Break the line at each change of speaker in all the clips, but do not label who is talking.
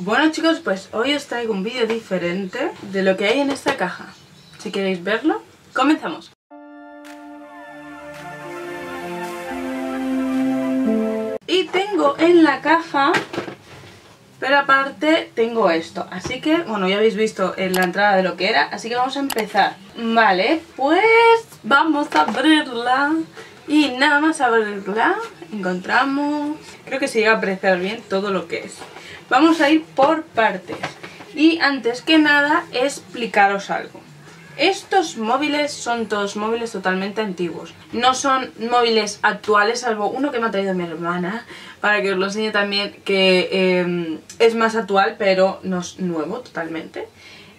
Bueno chicos, pues hoy os traigo un vídeo diferente de lo que hay en esta caja. Si queréis verlo, comenzamos. Y tengo en la caja, pero aparte tengo esto. Así que, bueno, ya habéis visto en la entrada de lo que era, así que vamos a empezar. Vale, pues vamos a abrirla. Y nada más abrirla, encontramos... Creo que se llega a apreciar bien todo lo que es. Vamos a ir por partes. Y antes que nada, explicaros algo. Estos móviles son todos móviles totalmente antiguos. No son móviles actuales, salvo uno que me ha traído mi hermana, para que os lo enseñe también, que eh, es más actual, pero no es nuevo totalmente.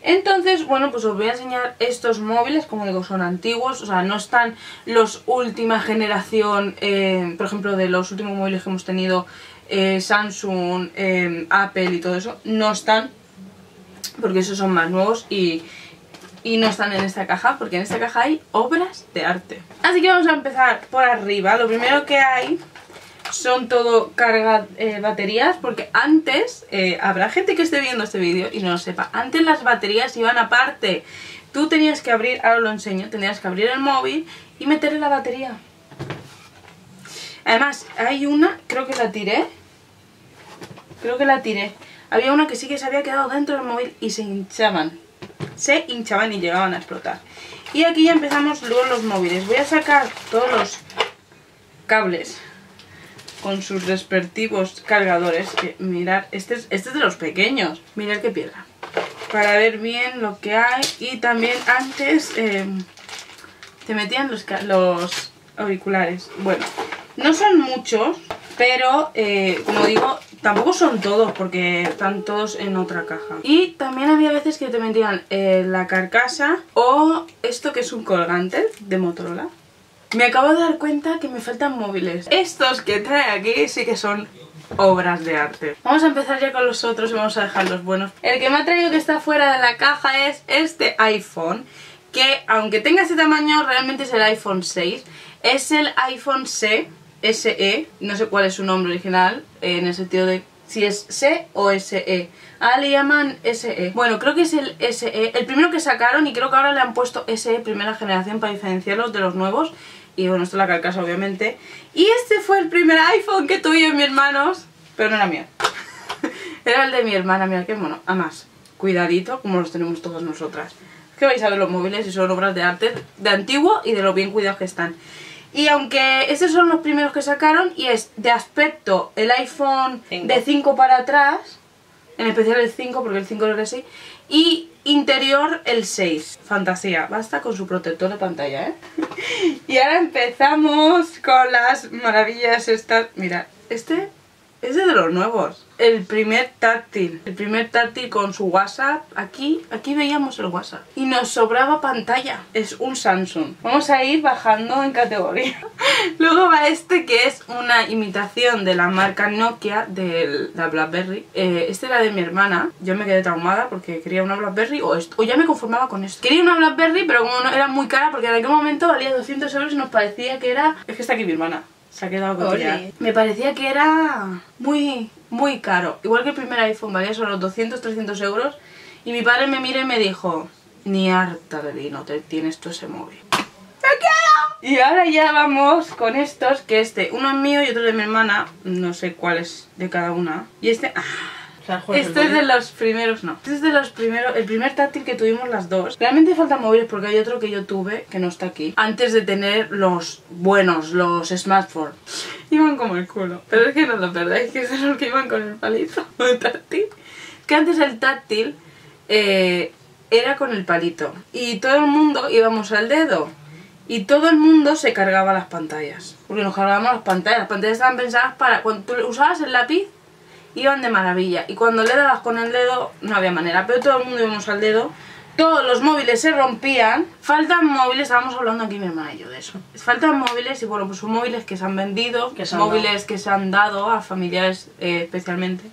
Entonces, bueno, pues os voy a enseñar estos móviles, como digo, son antiguos, o sea, no están los última generación, eh, por ejemplo, de los últimos móviles que hemos tenido, eh, Samsung, eh, Apple y todo eso, no están, porque esos son más nuevos y, y no están en esta caja, porque en esta caja hay obras de arte. Así que vamos a empezar por arriba, lo primero que hay son todo carga eh, baterías porque antes, habrá gente que esté viendo este vídeo y no lo sepa, antes las baterías iban aparte. Tú tenías que abrir, ahora lo enseño, tenías que abrir el móvil y meterle la batería. Además, hay una, creo que la tiré, creo que la tiré. Había una que sí que se había quedado dentro del móvil y se hinchaban. Se hinchaban y llegaban a explotar. Y aquí ya empezamos luego los móviles. Voy a sacar todos los cables con sus respectivos cargadores. Que mirad, este es, este es de los pequeños. Mirad qué piedra. Para ver bien lo que hay. Y también antes eh, te metían los, los auriculares. Bueno, no son muchos, pero eh, como digo, tampoco son todos porque están todos en otra caja. Y también había veces que te metían eh, la carcasa o esto que es un colgante de Motorola. Me acabo de dar cuenta que me faltan móviles. Estos que trae aquí sí que son obras de arte. Vamos a empezar ya con los otros y vamos a dejar los buenos. El que me ha traído que está fuera de la caja es este iPhone, que aunque tenga ese tamaño realmente es el iPhone 6. Es el iPhone C, SE, no sé cuál es su nombre original, en el sentido de si es C o SE. Ah, le llaman SE. Bueno, creo que es el SE, el primero que sacaron y creo que ahora le han puesto SE primera generación para diferenciarlos de los nuevos. Y bueno, esto es la carcasa obviamente. Y este fue el primer iPhone que tuve mis hermanos, pero no era mío. era el de mi hermana, mira qué mono. Además, cuidadito como los tenemos todas nosotras. Es que vais a ver los móviles y son obras de arte de antiguo y de lo bien cuidados que están. Y aunque estos son los primeros que sacaron y es de aspecto el iPhone
Cinco.
de 5 para atrás, en especial el 5 porque el 5 no era así, y interior el 6, fantasía, basta con su protector de pantalla, ¿eh? y ahora empezamos con las maravillas estas, mira, este es de los nuevos, el primer táctil, el primer táctil con su WhatsApp, aquí, aquí veíamos el WhatsApp, y nos sobraba pantalla, es un Samsung, vamos a ir bajando en categoría, luego va este que es una imitación de la marca Nokia de la Blackberry, eh, este era de mi hermana, yo me quedé traumada porque quería una Blackberry o, esto, o ya me conformaba con esto, quería una Blackberry pero como no, era muy cara porque en aquel momento valía 200 euros y nos parecía que era, es que está aquí mi hermana, se ha quedado.
Ole.
Me parecía que era muy, muy caro. Igual que el primer iPhone valía solo 200, 300 euros. Y mi padre me miró y me dijo, ni harta de vino te tienes tú ese móvil. ¡Me quiero! Y ahora ya vamos con estos, que este, uno es mío y otro de mi hermana. No sé cuál es de cada una. Y este... ah, este es de los primeros, no. Este es de los primeros, el primer táctil que tuvimos las dos. Realmente faltan móviles porque hay otro que yo tuve que no está aquí. Antes de tener los buenos, los smartphones. Iban como el culo. Pero es que no lo perdáis, que son los que iban con el palito. El táctil. Que antes el táctil eh, era con el palito. Y todo el mundo íbamos al dedo. Y todo el mundo se cargaba las pantallas. Porque nos cargábamos las pantallas. Las pantallas estaban pensadas para... Cuando tú usabas el lápiz iban de maravilla. Y cuando le dabas con el dedo, no había manera. Pero todo el mundo íbamos al dedo. Todos los móviles se rompían. Faltan móviles, estábamos hablando aquí mi hermana y yo de eso. Faltan móviles y bueno, pues son móviles que se han vendido,
Que se han
móviles que se han dado a familiares eh, especialmente.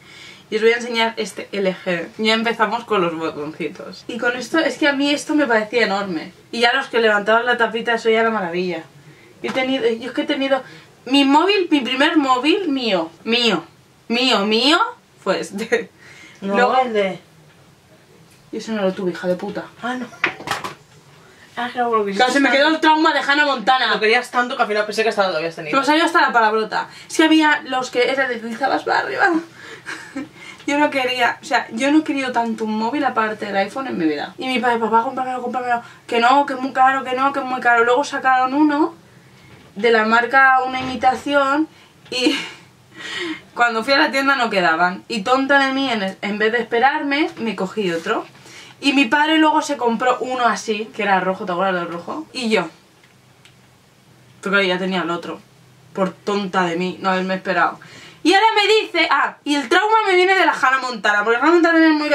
Y os voy a enseñar este LG. Ya empezamos con los botoncitos. Y con esto, es que a mí esto me parecía enorme. Y ya los que levantaban la tapita, eso ya era maravilla. Yo, he tenido, yo es que he tenido... Mi móvil, mi primer móvil mío, mío, mío, mío, fue este.
No,
Luego-
el de...
Y eso no lo tuve, hija de puta.
Ah, no. Ah, claro, porque
Claro, se me quedó el trauma de Hannah Montana.
Lo querías tanto que al final pensé que hasta lo habías tenido.
Me salió hasta la palabrota. Si había los que era deslizabas para arriba. Yo no quería, o sea, yo no he querido tanto un móvil aparte del iPhone en mi vida. Y mi padre, papá, cómpramelo, cómpramelo. Que no, que es muy caro, que no, que es muy caro. Luego sacaron uno de la marca, una imitación, y cuando fui a la tienda no quedaban. Y tonta de mí, en, vez de esperarme, me cogí otro. Y mi padre luego se compró uno así, que era rojo, ¿te acuerdas del rojo? Y yo. Porque ya tenía el otro. Por tonta de mí, no haberme esperado. Y ahora me dice, ah, y el trauma me viene de la Hannah Montana, porque Hannah Montana es muy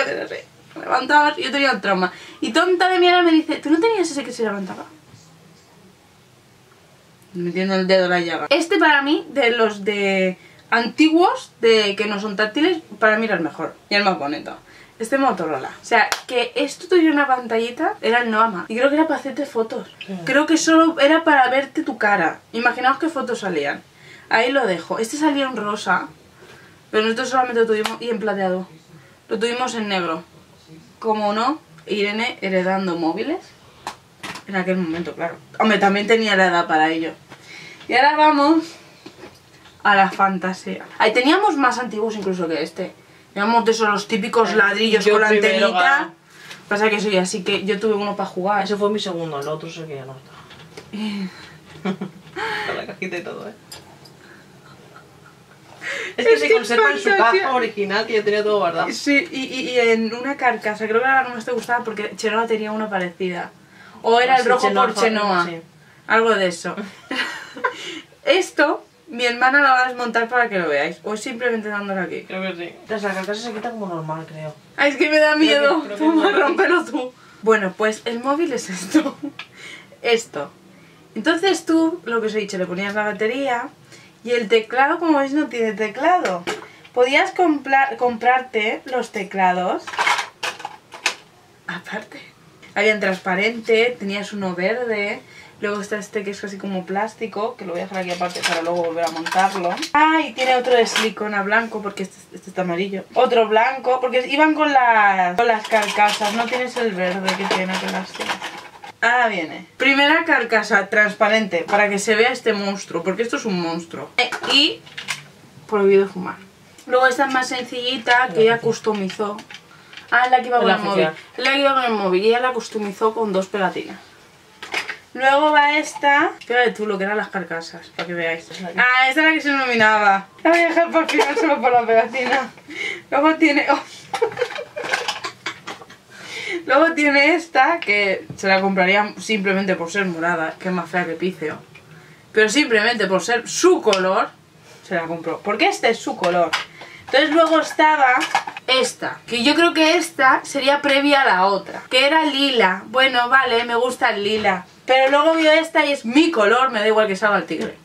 levantabas y yo tenía el trauma. Y tonta de mí ahora me dice, ¿tú no tenías ese que se levantaba? Metiendo el dedo en la llaga. Este para mí, de los de antiguos, de que no son táctiles, para mí era el mejor. Y el más bonito. Este Motorola. O sea, que esto tuviera una pantallita, era el Noama. Y creo que era para hacerte fotos. Creo que solo era para verte tu cara. Imaginaos qué fotos salían. Ahí lo dejo. Este salía en rosa. Pero nosotros solamente lo tuvimos... Y en plateado. Lo tuvimos en negro. Como no, Irene heredando móviles. En aquel momento, claro. Hombre, también tenía la edad para ello. Y ahora vamos a la fantasía. Ahí teníamos más antiguos incluso que este. Teníamos de esos los típicos ladrillos
yo
con la
primero,
antenita. Pasa que soy así que yo tuve uno para jugar.
Ese fue mi segundo, el otro sé que ya no está. Con la cajita y todo, ¿eh? Es que
Es
se
que
conserva en su caja original que yo tenía todo guardado.
Sí, y, y- y en una carcasa, creo que la que más te gustaba porque Chenoa tenía una parecida. O era el
Sí,
rojo
Chenoa,
por Chenoa.
sí.
Algo de eso. Esto, mi hermana la va a desmontar para que lo veáis. O es simplemente dándolo aquí.
Creo que sí. Las carcasas se quita como normal, creo.
Ay, es que me da miedo.
creo que
Toma,
no.
rómpelo tú. Bueno, pues el móvil es esto. Esto. Entonces tú, lo que os he dicho, le ponías la batería y el teclado, como veis, no tiene teclado. Podías compla- comprarte los teclados aparte. Había en transparente, tenías uno verde, luego está este que es casi como plástico, que lo voy a dejar aquí aparte para luego volver a montarlo. Ah, y tiene otro de silicona blanco, porque este, este está amarillo. Otro blanco, porque iban con las, con las carcasas, no tienes el verde que tiene, que lástima. Ahora viene. Primera carcasa transparente, para que se vea este monstruo, porque esto es un monstruo. Eh, y prohibido fumar. Luego esta es más sencillita, que ella customizó. Ah, es la que iba con el móvil. Es la que iba con el móvil y ella la customizó con dos pegatinas. Luego va esta. Espera tú lo que eran las carcasas, para que veáis. Ah, esta es la que se iluminaba. La voy a dejar por final solo por la pegatina. Luego tiene. oh. Luego tiene esta que se la compraría simplemente por ser morada, que es más fea que píceo. Pero simplemente por ser su color, se la compró. Porque este es su color. Entonces luego estaba esta, que yo creo que esta sería previa a la otra, que era lila. Bueno, vale, me gusta el lila. Pero luego vio esta y es mi color, me da igual que salga el tigre.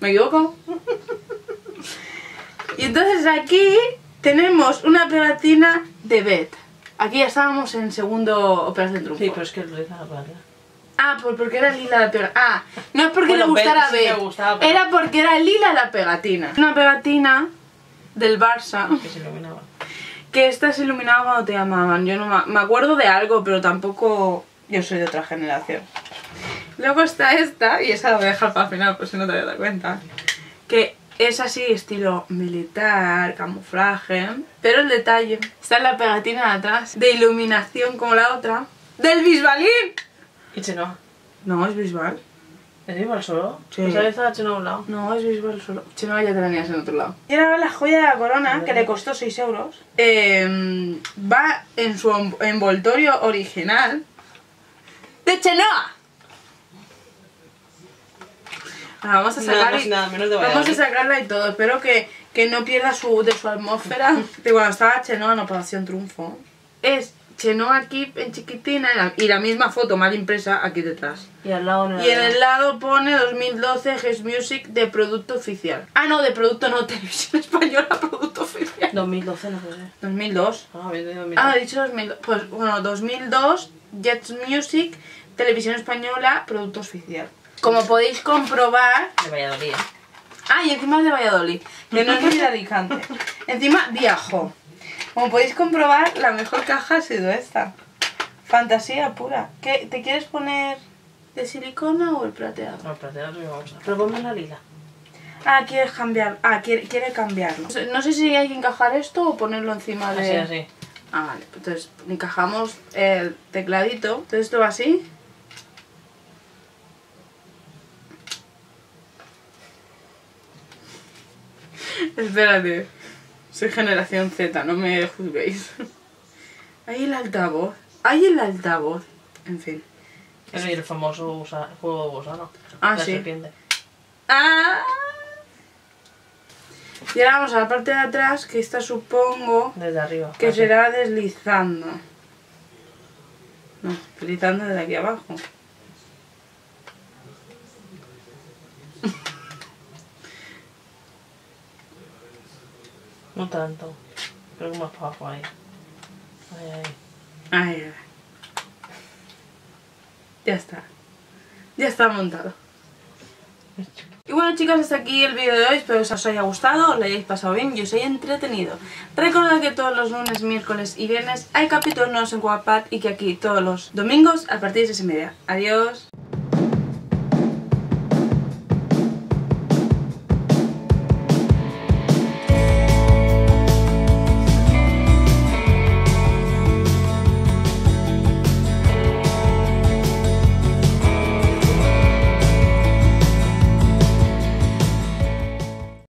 ¿Me equivoco? y entonces aquí tenemos una pegatina de Bet. Aquí ya estábamos en segundo Operación Triunfo.
Sí, pero es que lo la plata.
Ah, por, porque era lila la pegatina. Ah, no es porque
Bueno,
le gustara
Bet sí
Bet.
me gustaba, pero-
Era porque era lila la pegatina. Una pegatina del Barça.
Que se iluminaba.
Que esta se iluminaba cuando te llamaban. Yo no me acuerdo de algo, pero tampoco. Yo soy de otra generación. Luego está esta, y esa la voy a dejar para el final, por si no te habías dado cuenta. Que es así, estilo militar, camuflaje. Pero el detalle está en la pegatina de atrás, de iluminación como la otra. ¡Del Bisbalín!
¿Y Chenoa?
No, es Bisbal.
¿Es igual solo?
Sí.
Pues ahí estaba Chenoa a un lado.
No, es Bisbal solo. Chenoa ya te la tenías en otro lado. Y era la joya de la corona, que le costó 6 euros. Eh, va en su en- envoltorio original de Chenoa. Ahora vamos a
Nada
sacar
más y nada menos de
Vamos a
Valladolid.
sacarla y todo. Espero que, que no pierda su, de su atmósfera. De cuando estaba Chenoa en Operación Triunfo. Es Chenoa aquí en chiquitina y la, misma foto mal impresa aquí detrás.
Y al lado no
Y en el lado pone 2012 Ges Music de producto oficial. Ah, no, de producto no, televisión española, producto oficial.
2012 no ser.
2002.
Ah, bien, 2012.
Ah, he dicho 2002. Pues bueno, 2002 Jets Music, televisión española, producto oficial. Como podéis comprobar,
De Valladolid. ¿eh?
Ah, y encima es de Valladolid, que no es de Alicante. Encima viajó. Como podéis comprobar, la mejor caja ha sido esta. Fantasía pura. ¿Qué, ¿Te quieres poner de silicona o el plateado?
No, plateado y vamos a... Pero ponme la lila.
Ah, quieres cambiar. Ah, quiere, quiere cambiarlo. No sé- No sé si hay que encajar esto o ponerlo encima de.
Así, así.
Ah, vale. Entonces encajamos el tecladito. Entonces esto va así. Espérate. Soy generación Z, no me juzguéis. Hay el altavoz. Hay el altavoz. En fin.
Es el famoso juego de gusano.
Ah,
la
sí.
serpiente.
¡Ah! Y ahora vamos a la parte de atrás, que esta supongo
Desde arriba.
que
así.
será deslizando. No, deslizando desde aquí abajo.
No tanto. Creo que más para abajo ahí. Ahí, ahí.
Ay, ay. Ya está. Ya está montado. Y bueno chicos, hasta aquí el vídeo de hoy, espero que os haya gustado, os lo hayáis pasado bien y os haya entretenido. Recordad que todos los lunes, miércoles y viernes hay capítulos nuevos en Wattpad y que aquí todos los domingos a partir de 6 y media. Adiós.